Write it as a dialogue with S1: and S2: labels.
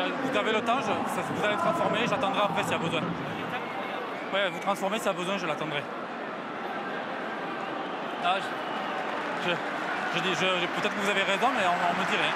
S1: vous avez le temps, vous allez transformer, j'attendrai après s'il y a besoin. Ouais, vous transformez s'il y a besoin, je l'attendrai. Ah, je, je, peut-être que vous avez raison, mais on, me dirait.